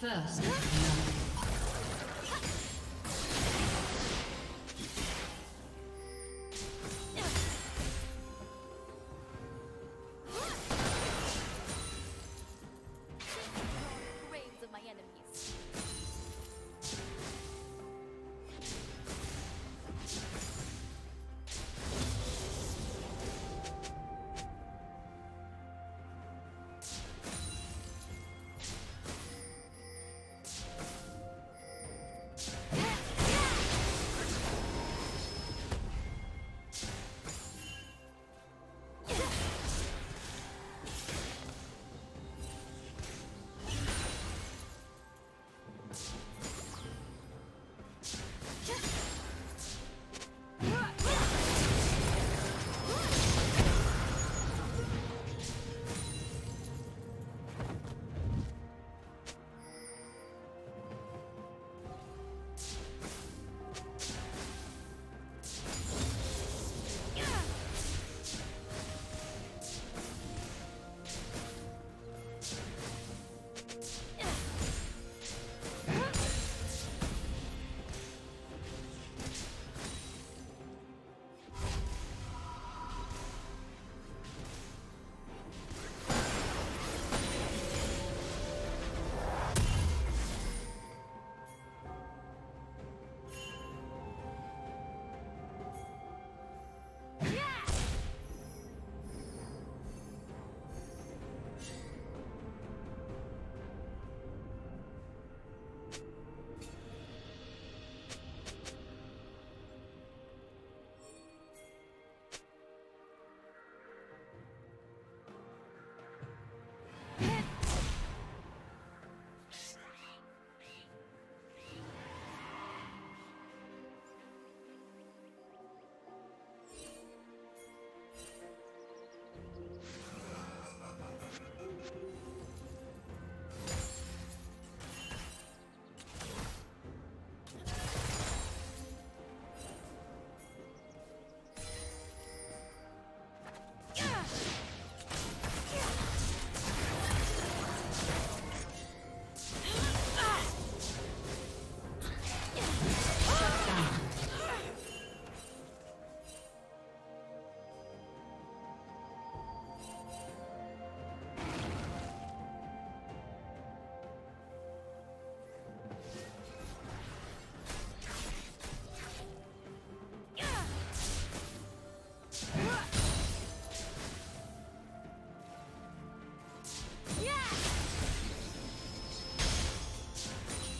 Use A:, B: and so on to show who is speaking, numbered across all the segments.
A: First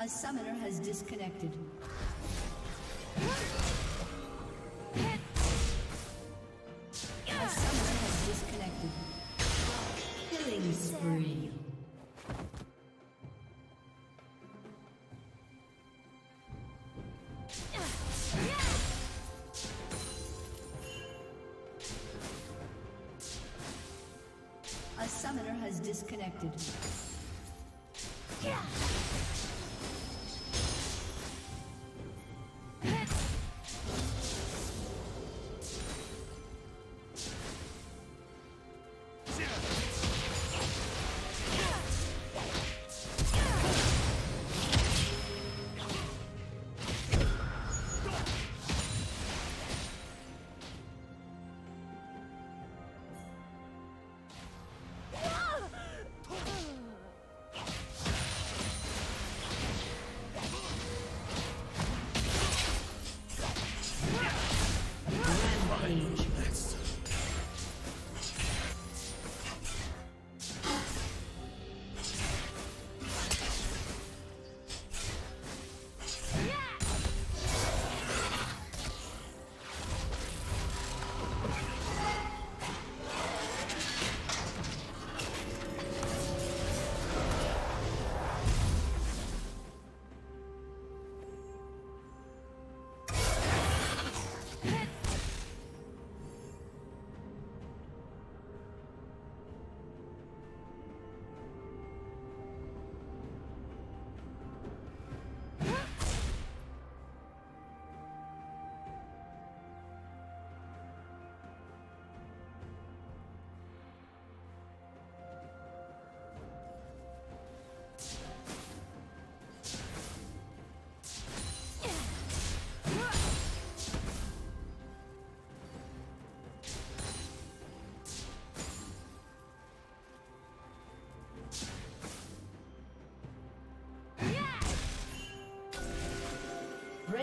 A: A summoner has disconnected. A summoner has disconnected. Killing spree. A summoner has disconnected.